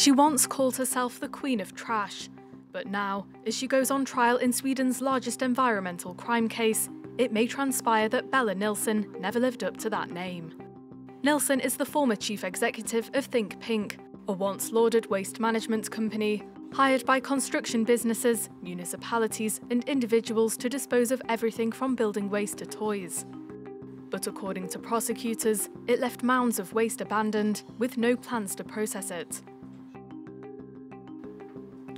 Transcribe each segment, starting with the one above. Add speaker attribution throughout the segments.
Speaker 1: She once called herself the Queen of Trash, but now, as she goes on trial in Sweden's largest environmental crime case, it may transpire that Bella Nilsson never lived up to that name. Nilsson is the former chief executive of Think Pink, a once lauded waste management company hired by construction businesses, municipalities, and individuals to dispose of everything from building waste to toys. But according to prosecutors, it left mounds of waste abandoned with no plans to process it.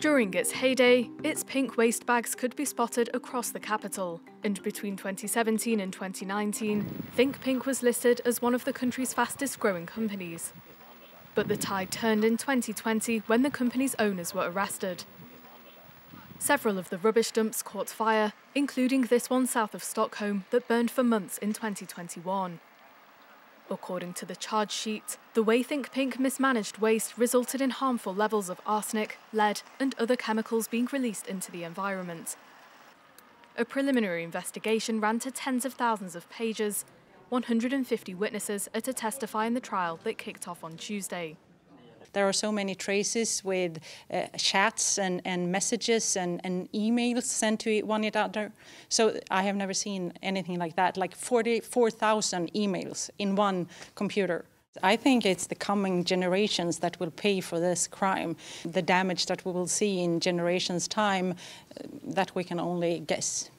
Speaker 1: During its heyday, its pink waste bags could be spotted across the capital, and between 2017 and 2019, Think Pink was listed as one of the country's fastest growing companies. But the tide turned in 2020 when the company's owners were arrested. Several of the rubbish dumps caught fire, including this one south of Stockholm that burned for months in 2021. According to the charge sheet, the way Think Pink mismanaged waste resulted in harmful levels of arsenic, lead, and other chemicals being released into the environment. A preliminary investigation ran to tens of thousands of pages. 150 witnesses are to testify in the trial that kicked off on Tuesday.
Speaker 2: There are so many traces with uh, chats and, and messages and, and emails sent to one another. So I have never seen anything like that, like 44,000 emails in one computer. I think it's the coming generations that will pay for this crime. The damage that we will see in generations' time, uh, that we can only guess.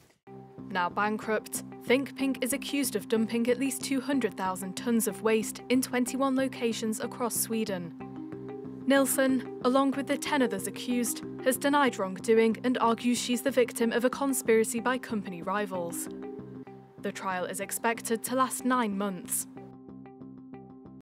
Speaker 1: Now bankrupt, Think Pink is accused of dumping at least 200,000 tonnes of waste in 21 locations across Sweden. Nilsson, along with the 10 others accused, has denied wrongdoing and argues she's the victim of a conspiracy by company rivals. The trial is expected to last nine months.